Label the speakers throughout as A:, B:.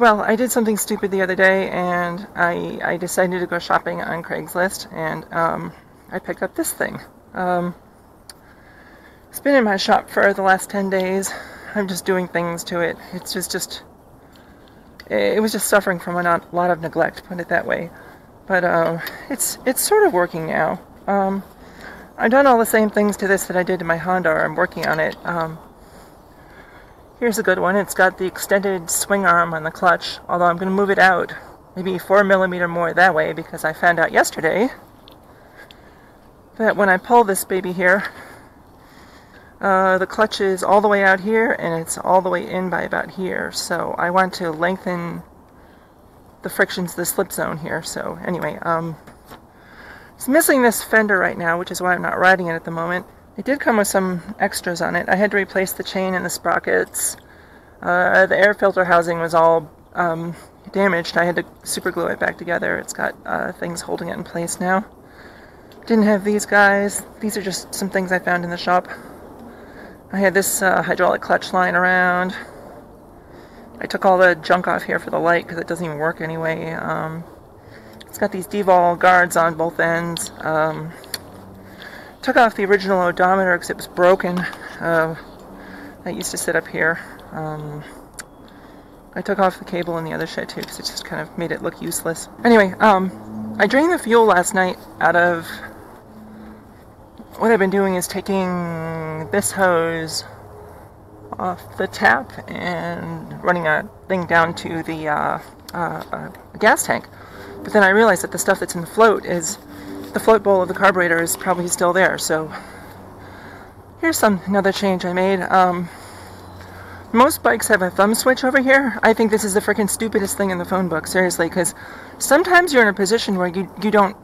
A: Well, I did something stupid the other day, and I, I decided to go shopping on Craigslist, and um, I picked up this thing. Um, it's been in my shop for the last 10 days. I'm just doing things to it. It's just, just it was just suffering from a lot of neglect, put it that way. But um, it's it's sort of working now. Um, I've done all the same things to this that I did to my Honda. I'm working on it. Here's a good one. It's got the extended swing arm on the clutch, although I'm going to move it out maybe 4 millimeter more that way because I found out yesterday that when I pull this baby here, uh, the clutch is all the way out here and it's all the way in by about here. So I want to lengthen the frictions, the slip zone here. So anyway, um, it's missing this fender right now, which is why I'm not riding it at the moment. It did come with some extras on it. I had to replace the chain and the sprockets. Uh, the air filter housing was all um, damaged. I had to super glue it back together. It's got uh, things holding it in place now. Didn't have these guys. These are just some things I found in the shop. I had this uh, hydraulic clutch lying around. I took all the junk off here for the light because it doesn't even work anyway. Um, it's got these Devol guards on both ends. Um, Took off the original odometer because it was broken. Uh, that used to sit up here. Um, I took off the cable and the other shit too because it just kind of made it look useless. Anyway, um, I drained the fuel last night out of... What I've been doing is taking this hose off the tap and running a thing down to the uh, uh, uh, gas tank. But then I realized that the stuff that's in the float is the float bowl of the carburetor is probably still there. So here's some another change I made. Um, most bikes have a thumb switch over here. I think this is the freaking stupidest thing in the phone book, seriously, because sometimes you're in a position where you, you don't,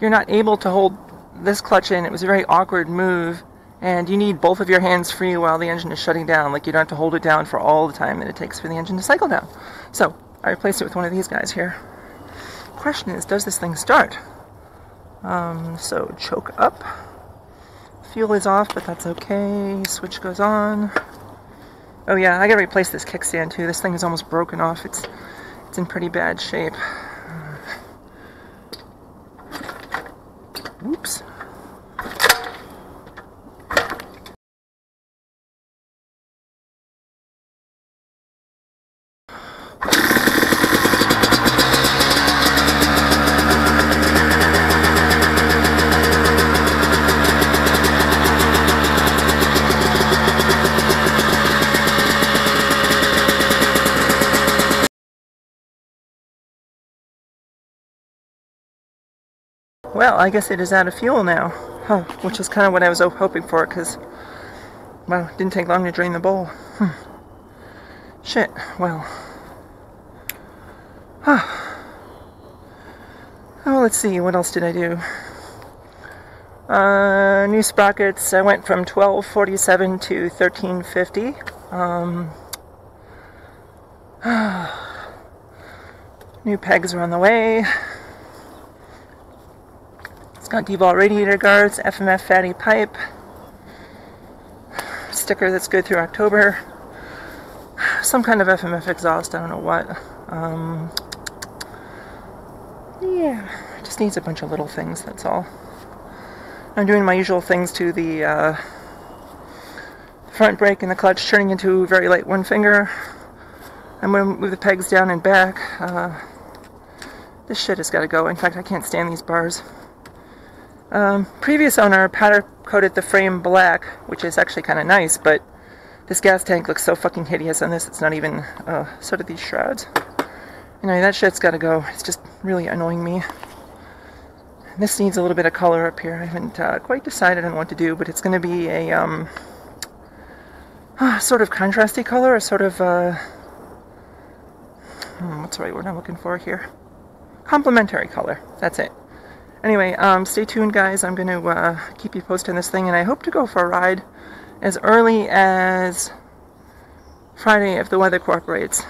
A: you're not able to hold this clutch in. It was a very awkward move, and you need both of your hands free while the engine is shutting down. Like, you don't have to hold it down for all the time that it takes for the engine to cycle down. So, I replaced it with one of these guys here. Question is, does this thing start? Um, so choke up. Fuel is off, but that's okay. Switch goes on. Oh yeah, I gotta replace this kickstand too. This thing is almost broken off. It's it's in pretty bad shape. Well, I guess it is out of fuel now, huh, which is kind of what I was hoping for, because, well, it didn't take long to drain the bowl. Hmm. Shit, well. Huh. Oh, let's see, what else did I do? Uh, new sprockets, I went from 1247 to 1350. Um, new pegs are on the way. Got Devol radiator guards, FMF fatty pipe, sticker that's good through October, some kind of FMF exhaust, I don't know what. Um, yeah, just needs a bunch of little things, that's all. I'm doing my usual things to the uh, front brake and the clutch, turning into very light one finger. I'm going to move the pegs down and back. Uh, this shit has got to go. In fact, I can't stand these bars. Um, previous owner powder coated the frame black, which is actually kind of nice, but this gas tank looks so fucking hideous on this, it's not even, uh, so do these shrouds. Anyway, that shit's gotta go. It's just really annoying me. This needs a little bit of color up here. I haven't uh, quite decided on what to do, but it's gonna be a, um, uh, sort of contrasty color, a sort of, uh, hmm, what's the right word I'm looking for here? Complementary color. That's it. Anyway, um, stay tuned, guys. I'm going to uh, keep you posted on this thing, and I hope to go for a ride as early as Friday if the weather cooperates.